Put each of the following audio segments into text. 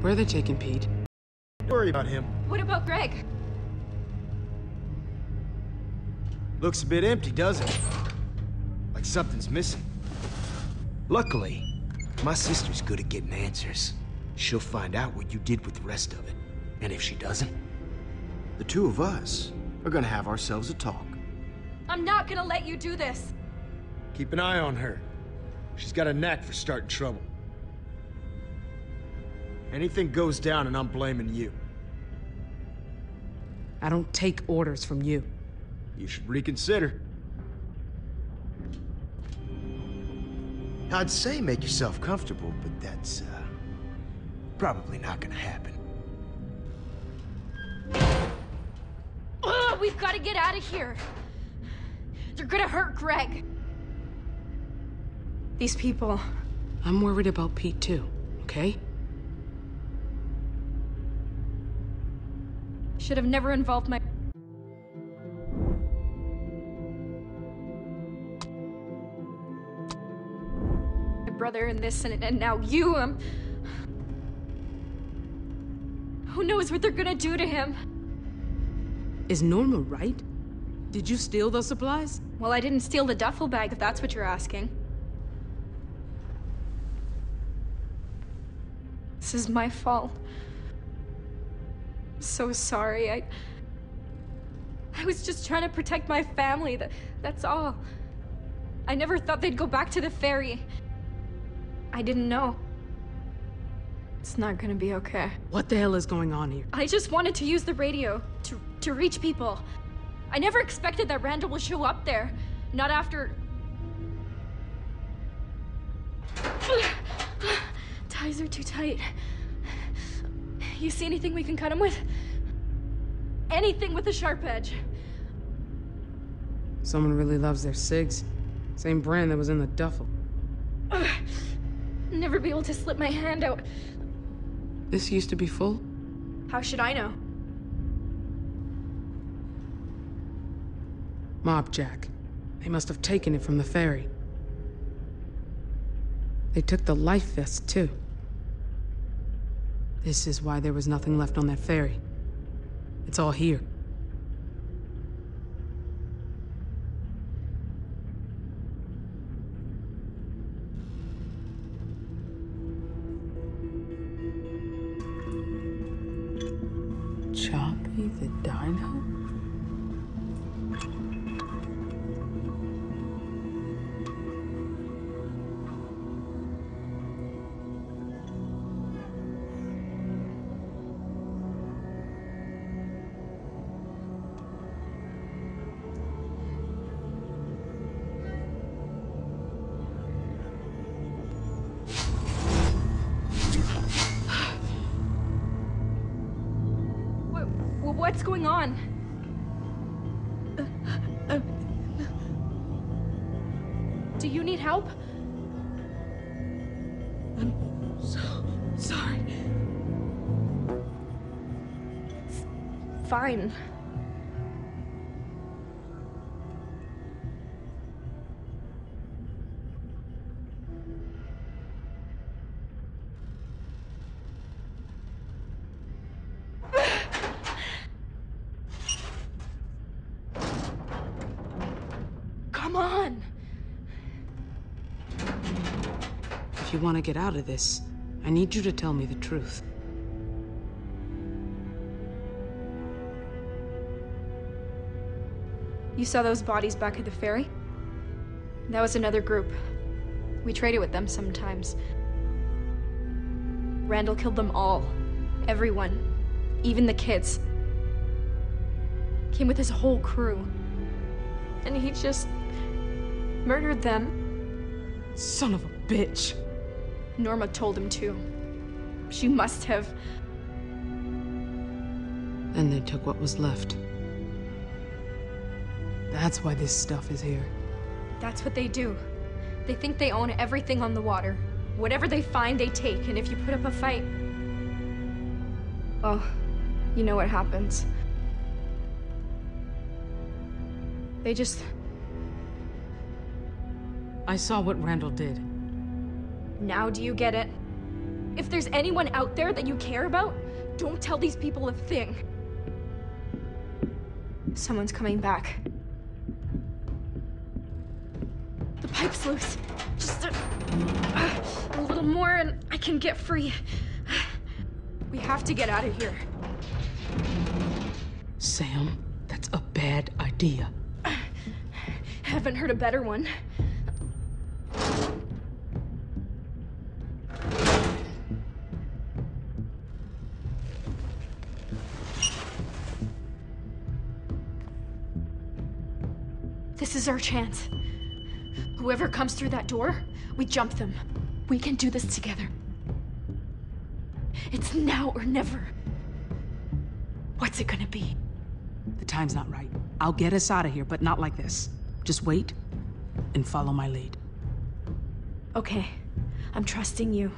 Where are they taking Pete? Don't worry about him. What about Greg? Looks a bit empty, doesn't it? Like something's missing. Luckily, my sister's good at getting answers. She'll find out what you did with the rest of it. And if she doesn't, the two of us are gonna have ourselves a talk. I'm not gonna let you do this. Keep an eye on her. She's got a knack for starting trouble. Anything goes down and I'm blaming you. I don't take orders from you. You should reconsider. I'd say make yourself comfortable, but that's, uh, probably not gonna happen. Ugh, we've got to get out of here. They're gonna hurt Greg. These people. I'm worried about Pete too, okay? Should have never involved my. my brother in this, and, and now you. Um. Who knows what they're gonna do to him? Is Norma right? Did you steal those supplies? Well, I didn't steal the duffel bag, if that's what you're asking. This is my fault. So sorry. I. I was just trying to protect my family. That, that's all. I never thought they'd go back to the ferry. I didn't know. It's not gonna be okay. What the hell is going on here? I just wanted to use the radio to, to reach people. I never expected that Randall will show up there. Not after. Ties are too tight. You see anything we can cut him with? Anything with a sharp edge. Someone really loves their cigs. Same brand that was in the duffel. Never be able to slip my hand out. This used to be full? How should I know? Mob Jack. They must have taken it from the ferry. They took the life vest, too. This is why there was nothing left on that ferry. It's all here. Do you need help? I'm so sorry. Fine. Want to get out of this, I need you to tell me the truth. You saw those bodies back at the ferry? That was another group. We traded with them sometimes. Randall killed them all. Everyone. Even the kids. Came with his whole crew. And he just murdered them. Son of a bitch! Norma told him to. She must have. Then they took what was left. That's why this stuff is here. That's what they do. They think they own everything on the water. Whatever they find, they take, and if you put up a fight. Well, you know what happens. They just. I saw what Randall did. Now do you get it? If there's anyone out there that you care about, don't tell these people a thing. Someone's coming back. The pipe's loose. Just a, uh, a little more and I can get free. We have to get out of here. Sam, that's a bad idea. Haven't heard a better one. Is our chance. Whoever comes through that door, we jump them. We can do this together. It's now or never. What's it gonna be? The time's not right. I'll get us out of here, but not like this. Just wait and follow my lead. Okay, I'm trusting you.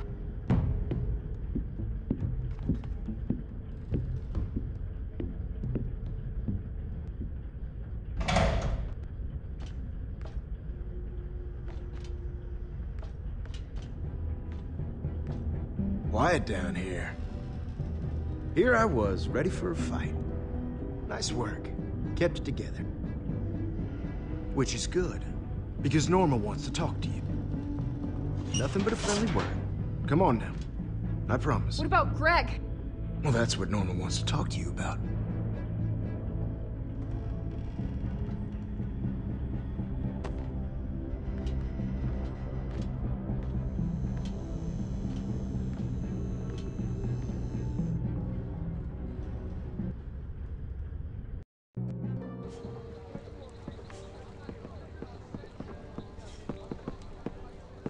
Quiet down here. Here I was, ready for a fight. Nice work. Kept it together. Which is good, because Norma wants to talk to you. Nothing but a friendly word. Come on now. I promise. What about Greg? Well, that's what Norma wants to talk to you about.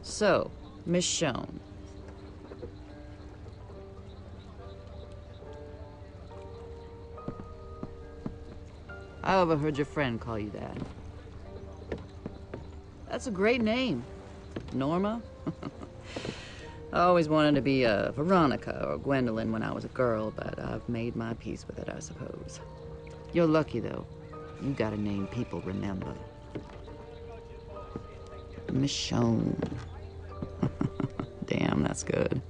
So, Michonne. I overheard your friend call you that. That's a great name. Norma? I always wanted to be a Veronica or Gwendolyn when I was a girl, but I've made my peace with it, I suppose. You're lucky, though. You got a name people remember. Michonne. Damn, that's good.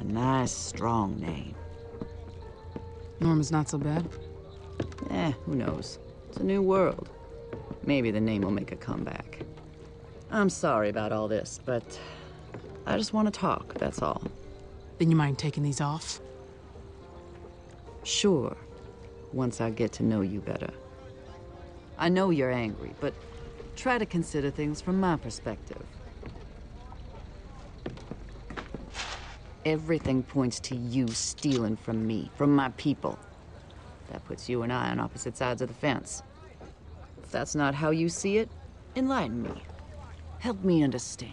A nice, strong name. Norma's not so bad. Eh, who knows? It's a new world. Maybe the name will make a comeback. I'm sorry about all this, but I just want to talk, that's all. Then you mind taking these off? Sure, once I get to know you better. I know you're angry, but try to consider things from my perspective. Everything points to you stealing from me, from my people. That puts you and I on opposite sides of the fence. If that's not how you see it, enlighten me. Help me understand.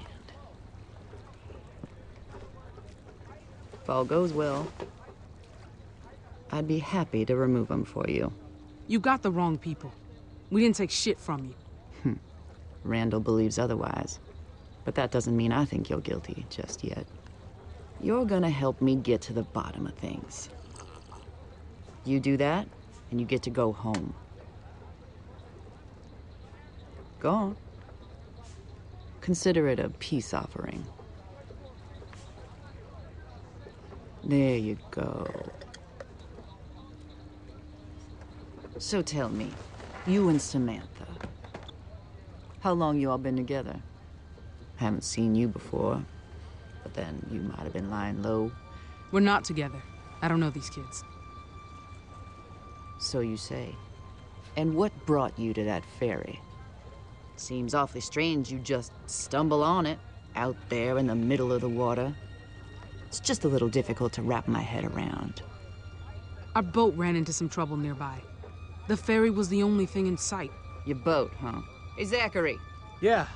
If all goes well, I'd be happy to remove them for you. You got the wrong people. We didn't take shit from you. Hmm. Randall believes otherwise. But that doesn't mean I think you're guilty just yet. You're gonna help me get to the bottom of things. You do that, and you get to go home. Go on. Consider it a peace offering. There you go. So tell me, you and Samantha, how long you all been together? Haven't seen you before, but then you might have been lying low. We're not together. I don't know these kids. So you say. And what brought you to that ferry? Seems awfully strange you just stumble on it, out there in the middle of the water. It's just a little difficult to wrap my head around. Our boat ran into some trouble nearby. The ferry was the only thing in sight. Your boat, huh? Hey, Zachary, Yeah.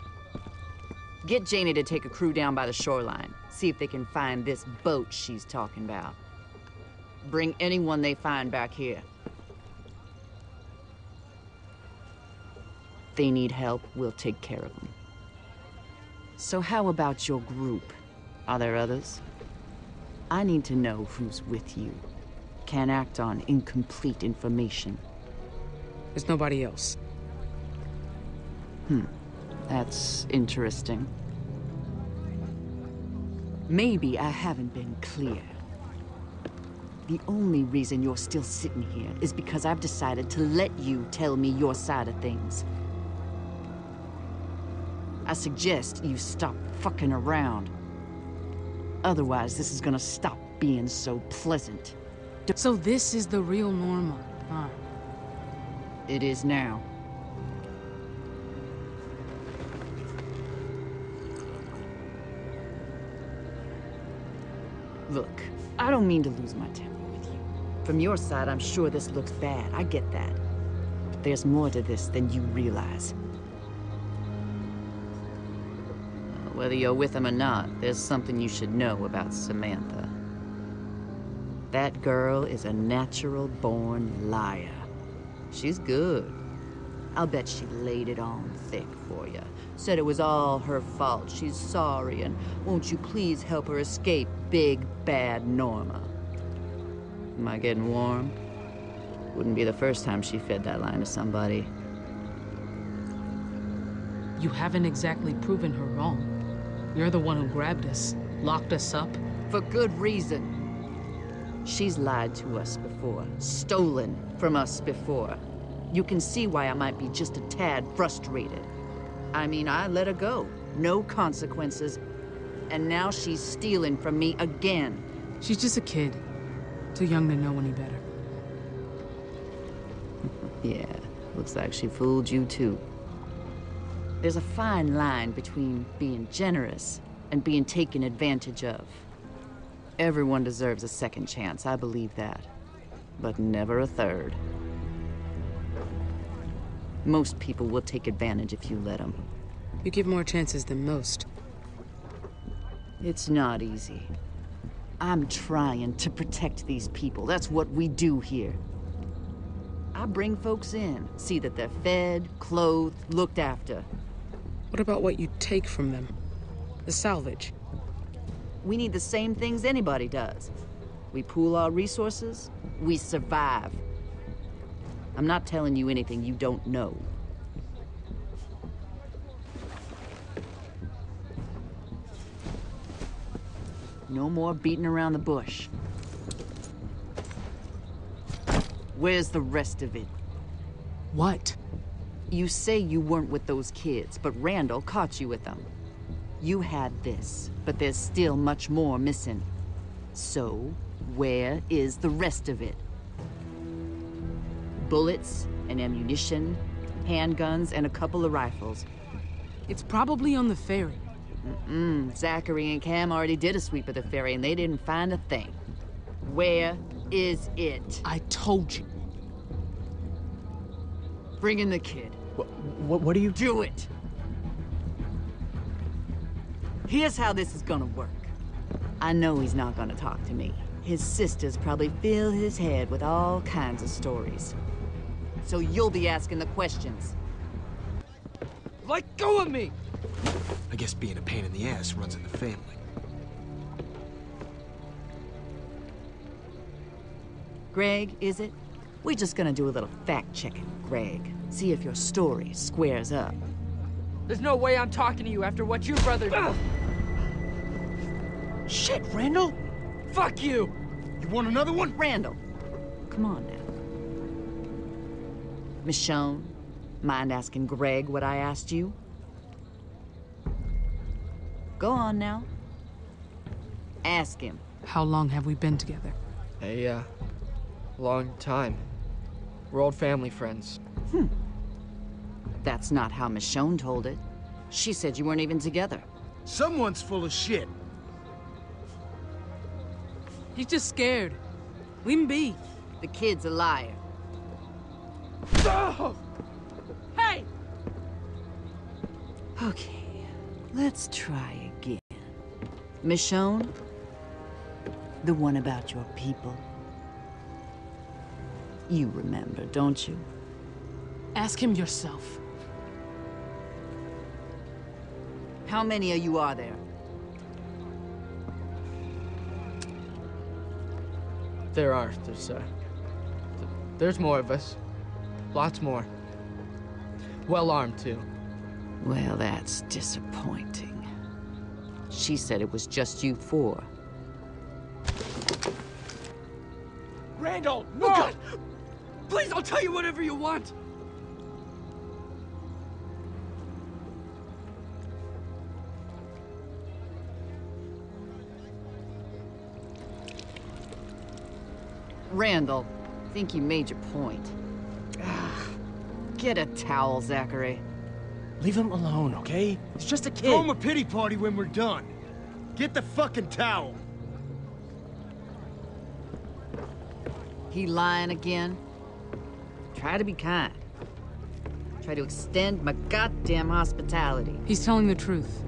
Get Janie to take a crew down by the shoreline. See if they can find this boat she's talking about. Bring anyone they find back here. They need help, we'll take care of them. So how about your group? Are there others? I need to know who's with you. Can't act on incomplete information. There's nobody else. Hmm. That's interesting. Maybe I haven't been clear. The only reason you're still sitting here is because I've decided to let you tell me your side of things. I suggest you stop fucking around. Otherwise, this is gonna stop being so pleasant. So this is the real Norma, huh? It is now. Look, I don't mean to lose my temper with you. From your side, I'm sure this looks bad. I get that. But there's more to this than you realize. Whether you're with him or not, there's something you should know about Samantha. That girl is a natural-born liar. She's good. I'll bet she laid it on thick for you. Said it was all her fault. She's sorry, and won't you please help her escape big bad Norma? Am I getting warm? Wouldn't be the first time she fed that line to somebody. You haven't exactly proven her wrong. You're the one who grabbed us, locked us up. For good reason. She's lied to us before, stolen from us before. You can see why I might be just a tad frustrated. I mean, I let her go. No consequences. And now she's stealing from me again. She's just a kid. Too young to know any better. Yeah, looks like she fooled you too. There's a fine line between being generous and being taken advantage of. Everyone deserves a second chance, I believe that. But never a third. Most people will take advantage if you let them. You give more chances than most. It's not easy. I'm trying to protect these people. That's what we do here. I bring folks in, see that they're fed, clothed, looked after. What about what you take from them? The salvage. We need the same things anybody does. We pool our resources, we survive. I'm not telling you anything you don't know. No more beating around the bush. Where's the rest of it? What? You say you weren't with those kids, but Randall caught you with them. You had this, but there's still much more missing. So, where is the rest of it? Bullets and ammunition, handguns, and a couple of rifles. It's probably on the ferry. Mm, Zachary and Cam already did a sweep of the ferry and they didn't find a thing. Where is it? I told you. Bring in the kid. What, what, what are you... Do it! Here's how this is gonna work. I know he's not gonna talk to me. His sisters probably fill his head with all kinds of stories. So you'll be asking the questions. Let go of me! I guess being a pain in the ass runs in the family. Greg, is it? We're just gonna do a little fact-checking, Greg. See if your story squares up. There's no way I'm talking to you after what your brother did. Shit, Randall! Fuck you! You want another one? Randall, come on now. Michonne, mind asking Greg what I asked you? Go on now. Ask him. How long have we been together? A, uh, long time. We're old family friends. Hmm. That's not how Michonne told it. She said you weren't even together. Someone's full of shit. He's just scared. Leave him be. The kid's a liar. Hey! Okay, let's try again. Michonne, the one about your people. You remember, don't you? Ask him yourself. How many of you are there? There are. There's, uh. th- there's more of us. Lots more. Well armed, too. Well, that's disappointing. She said it was just you four. Randall, oh, no! Oh God. Please, I'll tell you whatever you want. Randall, I think you made your point. Get a towel, Zachary. Leave him alone, okay? He's just a kid. Throw him a pity party when we're done. Get the fucking towel. He lying again? Try to be kind. Try to extend my goddamn hospitality. He's telling the truth.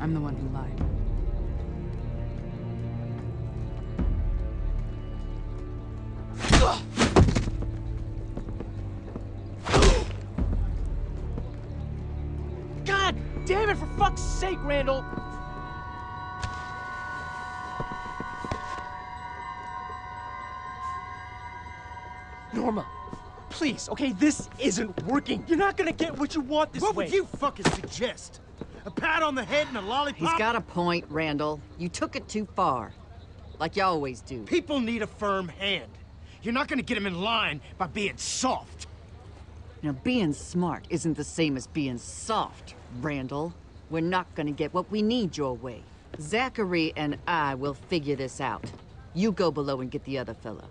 I'm the one who lied. Norma, please, okay, this isn't working. You're not gonna get what you want this what way. What would you fucking suggest? A pat on the head and a lollipop? He's got a point, Randall. You took it too far. Like you always do. People need a firm hand. You're not gonna get them in line by being soft. Now, being smart isn't the same as being soft, Randall. We're not gonna get what we need your way. Zachary and I will figure this out. You go below and get the other fella.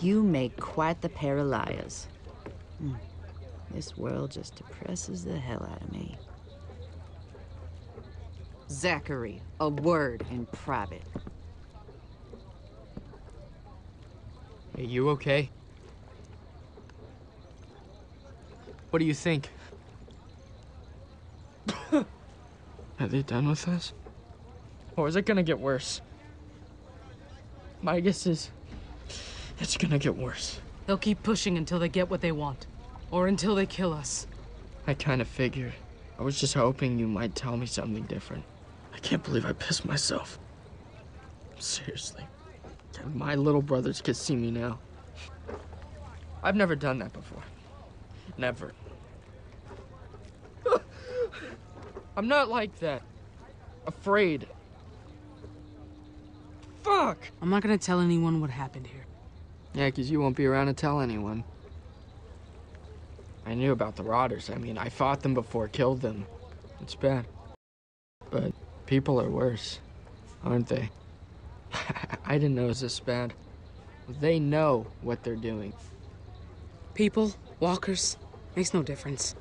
You make quite the pair of liars. Hmm. This world just depresses the hell out of me. Zachary, a word in private. Hey, you okay? What do you think? Are they done with us? Or is it gonna get worse? My guess is it's gonna get worse. They'll keep pushing until they get what they want. Or until they kill us. I kind of figured. I was just hoping you might tell me something different. I can't believe I pissed myself. Seriously. My little brothers could see me now. I've never done that before. Never. I'm not like that. Afraid. Fuck! I'm not gonna tell anyone what happened here. Yeah, 'cause you won't be around to tell anyone. I knew about the Rotters. I mean, I fought them before, killed them. It's bad. But people are worse, aren't they? I didn't know it was this bad. They know what they're doing. People, walkers, makes no difference.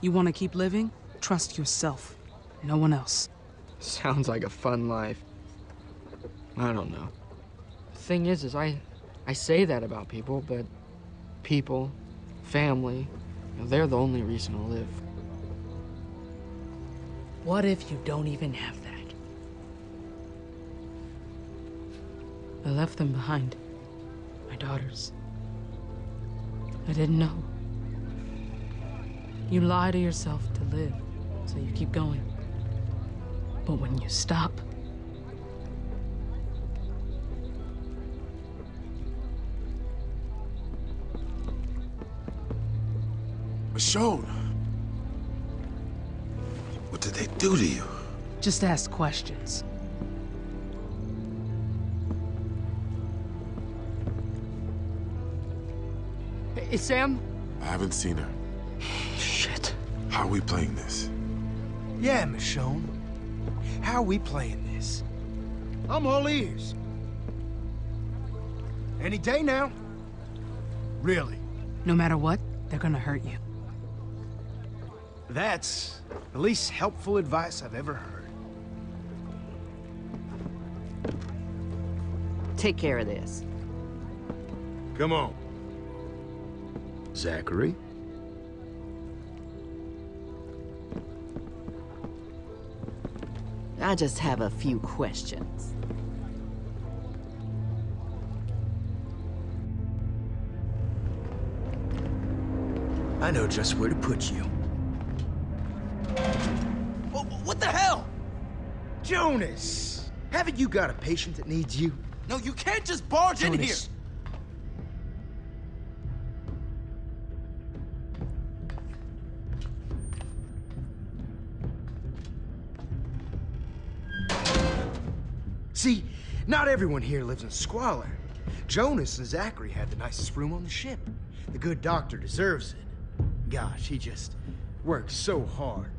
You wanna keep living? Trust yourself. No one else. Sounds like a fun life. I don't know. The thing is, is I, I say that about people, but people, family, you know, they're the only reason to live. What if you don't even have that? I left them behind. My daughters. I didn't know. You lie to yourself to live, so you keep going. But when you stop, Michonne! What did they do to you? just ask questions. Hey, Sam? I haven't seen her. Shit. How are we playing this? Yeah, Michonne. How are we playing this? I'm all ears. Any day now. Really. No matter what, they're gonna hurt you. That's the least helpful advice I've ever heard. Take care of this. Come on. Zachary? I just have a few questions. I know just where to put you. Jonas! Haven't you got a patient that needs you? No, you can't just barge Jonas. in here! See, not everyone here lives in squalor. Jonas and Zachary had the nicest room on the ship. The good doctor deserves it. Gosh, he just works so hard.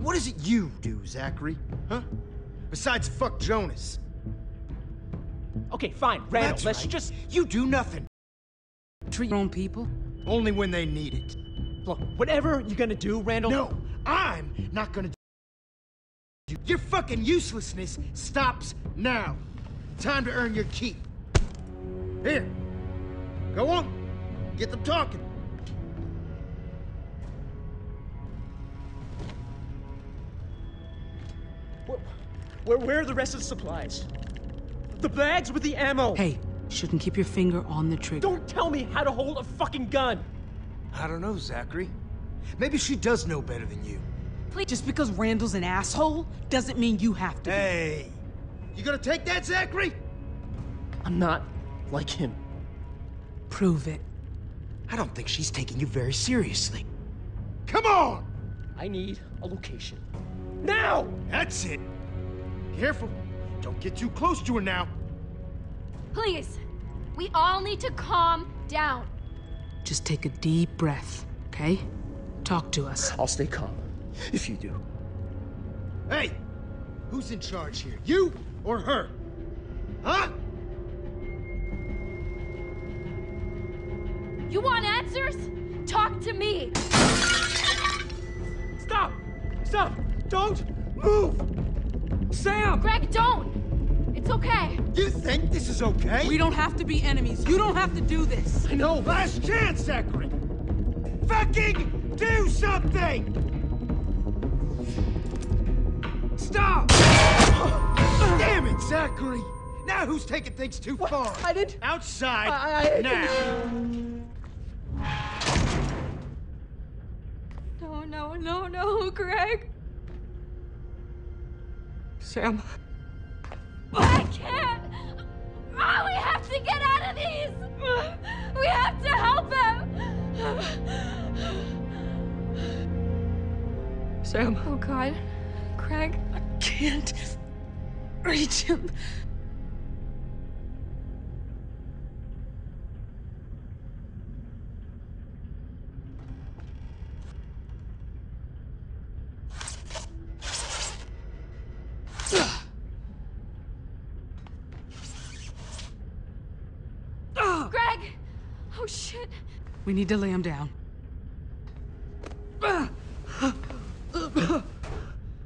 What is it you do, Zachary? Huh? Besides fuck Jonas. Okay, fine, Randall, That's let's right. just... You do nothing. Treat your own people. Only when they need it. Look, whatever you're gonna do, Randall... No, I'm not gonna do Your fucking uselessness stops now. Time to earn your keep. Here. Go on. Get them talking. Where, where, where are the rest of the supplies? The bags with the ammo! Hey, shouldn't keep your finger on the trigger. Don't tell me how to hold a fucking gun! I don't know, Zachary. Maybe she does know better than you. Please, Just because Randall's an asshole doesn't mean you have to. be. Hey, you gonna take that, Zachary? I'm not like him. Prove it. I don't think she's taking you very seriously. Come on! I need a location. Now! That's it. Careful. Don't get too close to her now. Please, we all need to calm down. Just take a deep breath, okay? Talk to us. I'll stay calm. If you do. Hey, who's in charge here? You or her? Huh? You want answers? Talk to me. Stop! Stop! Don't move! Sam! Greg, don't. It's okay. You think this is okay? We don't have to be enemies. You don't have to do this. I know. Last chance, Zachary! Fucking do something! Stop! Damn it, Zachary! Now who's taking things too far? I didn't- Outside, I- I- now! No, no, no, no, Greg. Sam. I can't. Oh, we have to get out of these. We have to help him. Sam. Oh God, Greg. Can't reach him. Oh shit. We need to lay him down.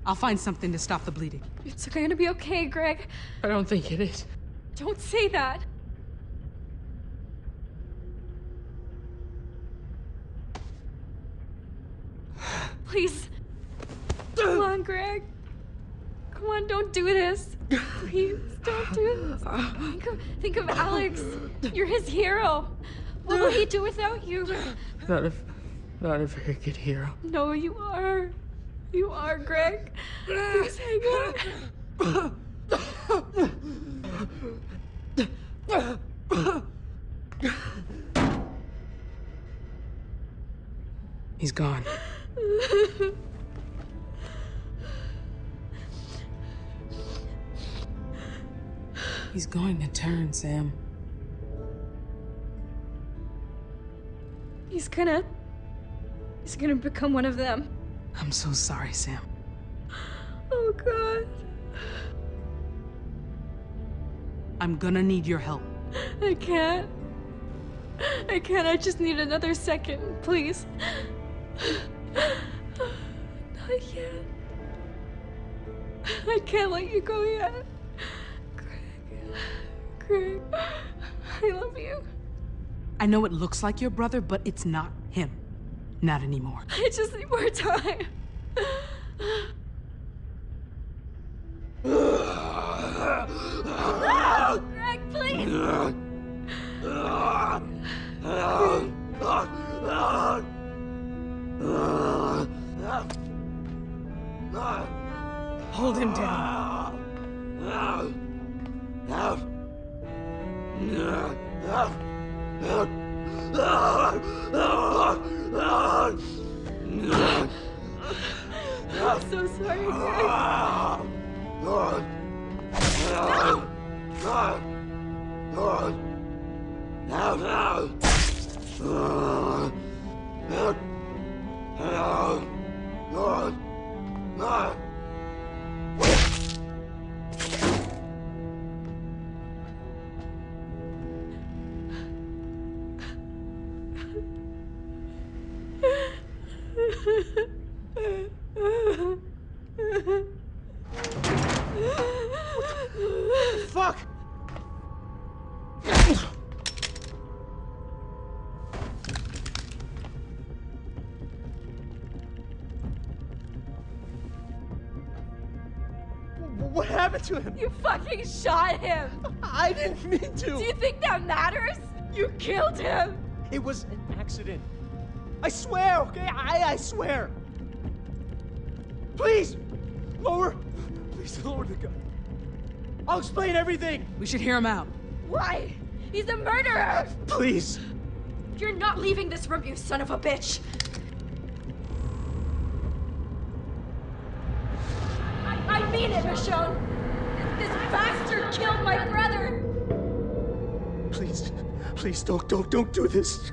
I'll find something to stop the bleeding. It's gonna be okay, Greg. I don't think it is. Don't say that. Please. Come on, Greg. Come on, don't do this. Please, don't do this. Think of, think of Alex. You're his hero. What will he do without you? Not a, not a very good hero. No, you are. You are, Greg. Please hang on. He's gone. He's going to turn, Sam. He's gonna. He's gonna become one of them. I'm so sorry, Sam. Oh, God. I'm gonna need your help. I can't. I can't. I just need another second, please. Not yet. I can't let you go yet. Greg. Greg. I love you. I know it looks like your brother, but it's not him. Not anymore. I just need more time. Fuck! What happened to him? You fucking shot him! I didn't mean to. Do you think that matters? You killed him! It was an accident. I swear, okay? I, I swear. Please, lower. Please lower the gun. I'll explain everything. We should hear him out. Why? He's a murderer! Please. You're not leaving this room, you son of a bitch! I, I mean it, Michonne! This, this bastard killed my brother! Please, please don't, don't, don't do this.